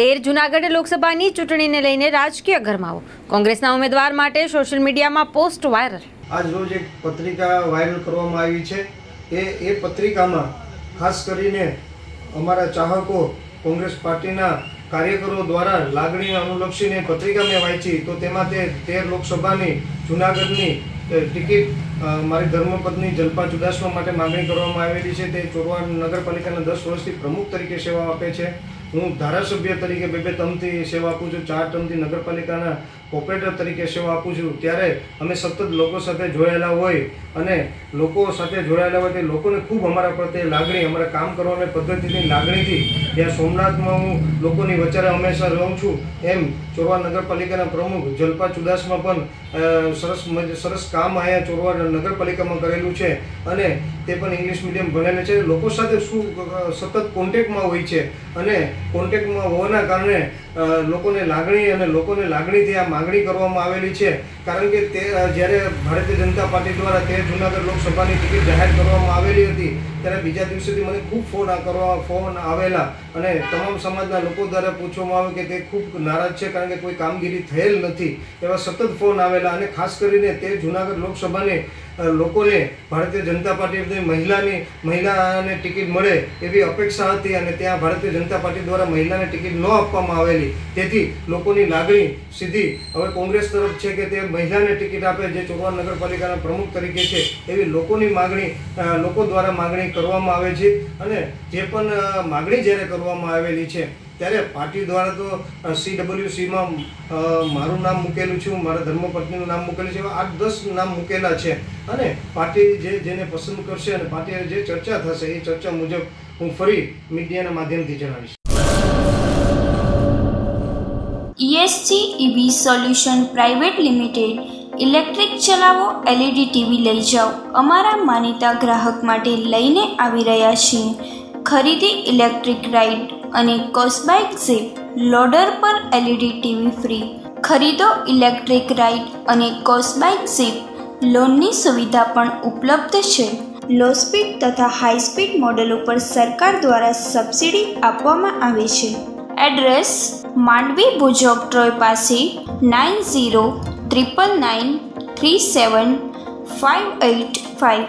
તેર જૂનાગઢ લોકસભાની ચૂંટણીને લઈને રાજકીય ગરમાવો. કોંગ્રેસના ઉમેદવાર માટે સોશિયલ મીડિયામાં પોસ્ટ વાયરલ. આજ રોજ એક પત્રિકા વાયરલ કરવામાં આવી છે. એ એ પત્રિકામાં ખાસ કરીને અમારા ચાહકો કોંગ્રેસ પાર્ટીના કાર્યકરો દ્વારા લાગણી અનુલક્ષીને પત્રિકા મેં વાંચી. તો તેમાં તે તેર લોકસભાની જૂનાગઢની ટિકિટ મારી ધર્મપત્ની જલ્પા ચુડાસમા માટે માગણી કરવામાં આવેલી છે. તે ચોરવાડ નગરપાલિકાના દસ વર્ષથી પ્રમુખ તરીકે સેવા આપે છે. હું ધારાસભ્ય તરીકે બે બે ટર્મથી સેવા આપું છું, ચાર ટર્મથી નગરપાલિકાના ઓપરેટર તરીકે સેવા આપું છું. ત્યારે અમે સતત લોકો સાથે જોડાયેલા હોય અને લોકો સાથે જોડાયેલા હોય તે લોકોને ખૂબ અમારા પ્રત્યે લાગણી, અમારા કામ કરવાની પદ્ધતિની લાગણીથી જ્યાં સોમનાથમાં હું લોકોની વચ્ચે હંમેશા રહું છું. એમ ચોરવા નગરપાલિકાના પ્રમુખ જલ્પા ચુદાસમાં પણ સરસ સરસ કામ અહીંયા ચોરવા નગરપાલિકામાં કરેલું છે અને તે પણ ઇંગ્લિશ મીડિયમ ભણેલું છે. લોકો સાથે શું સતત કોન્ટેક્ટમાં હોય છે અને કોન્ટેક્ટમાં હોવાના કારણે લોકોને લાગણી અને લોકોને લાગણીથી આ માગણી કરવામાં આવેલી છે. કારણ કે તે જ્યારે ભારતીય જનતા પાર્ટી દ્વારા તે જૂનાગઢ લોકસભાની ટિકિટ જાહેર કરવામાં આવેલી હતી, ત્યારે બીજા દિવસેથી મને ખૂબ ફોન કરવા, ફોન આવેલા. અને તમામ સમાજના લોકો દ્વારા પૂછવામાં આવે કે તે ખૂબ નારાજ છે, કારણ કે કોઈ કામગીરી થયેલ નથી, એવા સતત ફોન આવેલા. અને ખાસ કરીને તે જૂનાગઢ લોકસભાને લોકોને ભારતીય જનતા પાર્ટી મહિલાની, મહિલાને ટિકિટ મળે એવી અપેક્ષા હતી અને ત્યાં ભારતીય જનતા પાર્ટી દ્વારા મહિલાને ટિકિટ ન આપવામાં આવેલી. તેથી લોકોની લાગણી સીધી હવે કોંગ્રેસ તરફ છે કે તે મહિલાને ટિકિટ આપે, જે ચોરવાડ નગરપાલિકાના પ્રમુખ તરીકે છે, એવી લોકોની માગણી લોકો દ્વારા માગણી કરવામાં આવે છે. અને જે પણ માગણી જ્યારે કરવામાં આવેલી છે ત્યારે પાર્ટી દ્વારા તો સી ડબલ્યુ સીમાં મારું નામ મૂકેલું છું મારા ધર્મપત્નીનું નામ મૂકેલું છે આઠ દસ નામ મૂકેલા છે. અને પાર્ટી જે, જેને પસંદ કરશે અને પાર્ટી જે ચર્ચા થશે, એ ચર્ચા મુજબ હું ફરી મીડિયાના માધ્યમથી જણાવીશ. ESG EV solution private limited electric ચલાવો એલઈડી ટીવી લઈ જાઓ. અમારા માનીતા ગ્રાહક માટે લઈને આવી રહ્યા છીએ. ખરીદી ઇલેક્ટ્રિક રાઇડ અને કોસ્બાઇક ઝીપ લોડર પર એલઈડી ટીવી ફ્રી ખરીદો ઇલેક્ટ્રિક રાઇડ અને કોસ્બાઇક ઝીપ લોનની સુવિધા પણ ઉપલબ્ધ છે. લો સ્પીડ તથા હાઈ સ્પીડ મોડલ ઉપર સરકાર દ્વારા સબસિડી આપવામાં આવે છે. એડ્રેસ માંડવી ભુજોગ ટ્રોય પાસે nine zero triple nine three seven five eight five